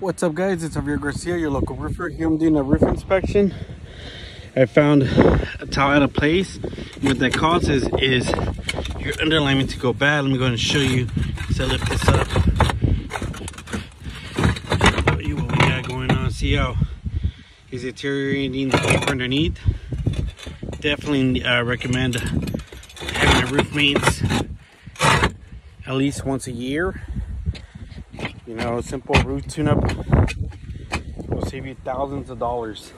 What's up guys, it's Javier Garcia, your local roofer. Here I'm doing a roof inspection. I found a tile out of place. What that causes is your underlayment to go bad. Let me go and show you. So lift this up. Show you what we got going on. See how he's deteriorating the paper underneath. Definitely uh, recommend having a roof maintenance at least once a year. You know, a simple roof tune-up will save you thousands of dollars.